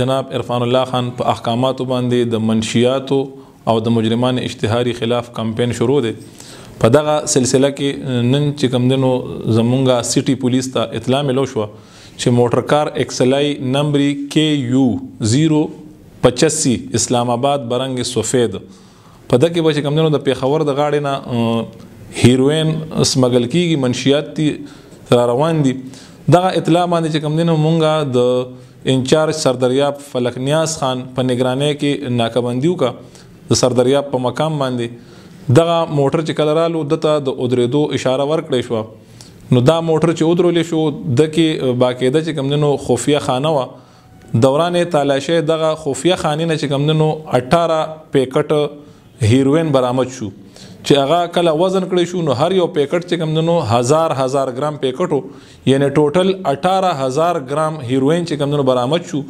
جناب عرفان الله خان په احکاماتو باندې د منشیاتو او د مجرمان اشتهاري خلاف کمپاین شروع دی په دغه سلسله کې نن چې کوم دنو زمونږه سټي پولیس ته اطلاع ملو شو چې موټر کار ایکسلای نمبر کې یو 0 85 اسلام آباد برنګ سفید په دکې به چې کوم دنو د پیښور د غاړې نه هیروین سمګل کیږي منشیات دي را روان دي دغه اطلاع باندې چې کوم دنو مونږه د انچارج سردریاب فلک نیاز خان په نگرانۍ کې ناکبندیو کا د سردریاب په مقام باندې دغه موټر چې کله رالو دته د اودریدو اشاره ورکړې شو نو دا موټر چې ودرول شو د کې باقاعده چې کوم دنو خفیه خانه و دوران تالاشۍ دغه خفیه خانې نه چې کوم دنو 18 پیکټ هیروین برآمد شو چې هغه کله وزن کړی شو نو هر یو پیکټ چې کوم دنو هزار هزار ګرام پیکټو یعنی ټوټل 18000 ګرام هیروین چې کوم دنو برآمد شو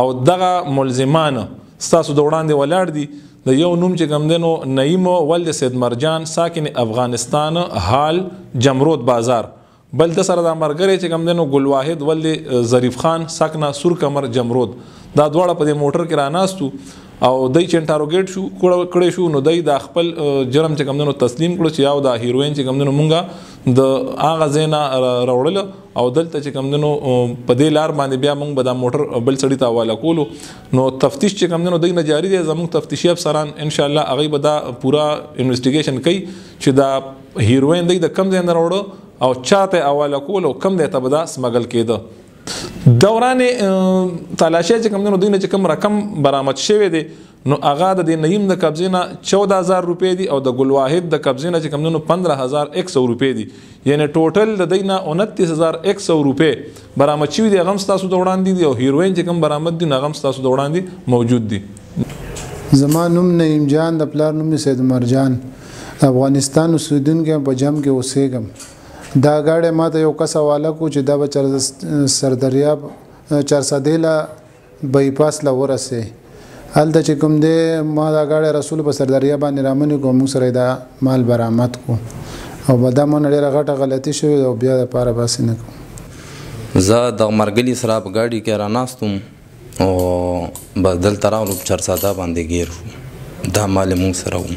او دغه ملزمان ستاسو د وړاندې ولاړ دي د یو نوم چې کوم دنو نعیم ولد سید مرجان ساکن افغانستان حال جمرود بازار بل د سره دا مرګره چې کوم دنو ګل واحد ول ظریف خان سکنا سور کمر جمرود دا دواړه په موټر کې راناستو او دای چې انټروګیټ شو کړه شو نو دای د خپل جرم چې کوم دنو تسلیم کړو چې یاو دا هیروین چې کوم دنو مونږه د اغه زینا راوړل او دلته چې کوم دنو په دې لار باندې بیا مونږ به دا موټر بل سړی ته حواله کولو نو تفتیش چې کوم دنو دای نه جاری دی زموږ تفتیشي افسران ان شاء الله هغه به دا پورا انویسټیګیشن کوي چې دا هیروین دی د کم ځای نه راوړو او چاته حواله کول او کم ځای ته به دا سمګل کېده دوران تلاشي چې کم دنو دینه چې کم رقم برآمد شوی دی نو هغه د نیم د قبضې نه 14000 روپۍ دي او د ګل واحد د قبضې نه چې کم دنو 15100 روپۍ دي یعنی ټوټل د دینه 29100 روپۍ برامد شوي دي هغه هم ستاسو د وړاندې دي او هیروین چې کوم برامد دي نو هغه هم ستاسو د وړاندې موجود دي زما نوم نعیم جان د پلار نوم سید مرجان د افغانستان اوسیدونکی یم په جم کې اوسېږم دا ګاډی ماته یو کس حواله کړو چې دا به چرسدریاب چرسدیله بای پاس له ورسې هلته چې کوم دی ما دا ګاډی رسول په سردریا باندې رامنې کو موږ سره دا مال برامت کو او به دا مونږ ډیره غټه غلطي شوې او بیا د پاره باسي نه کوم زه د مرګلی سره په ګاډي کې را ناستم او بدل تراولو چرساده باندې ګیر دا مال موږ سره وو